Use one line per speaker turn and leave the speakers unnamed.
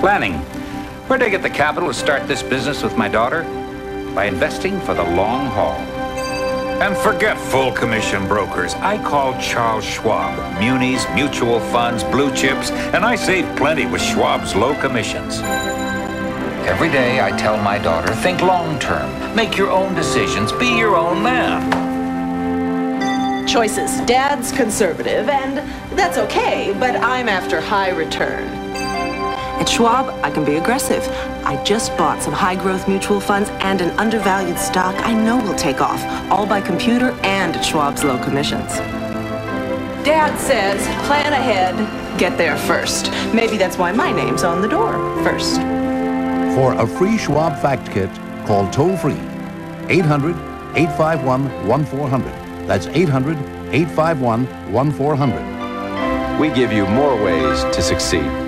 Planning. Where'd I get the capital to start this business with my daughter? By investing for the long haul. And forget full commission brokers. I called Charles Schwab. Munis, mutual funds, blue chips, and I saved plenty with Schwab's low commissions. Every day I tell my daughter, think long term. Make your own decisions. Be your own man.
Choices. Dad's conservative, and that's okay, but I'm after high return.
At Schwab, I can be aggressive. I just bought some high growth mutual funds and an undervalued stock I know will take off, all by computer and at Schwab's low commissions.
Dad says, plan ahead, get there first. Maybe that's why my name's on the door first.
For a free Schwab Fact Kit, call toll free 800 851 1400. That's 800 851 1400.
We give you more ways to succeed.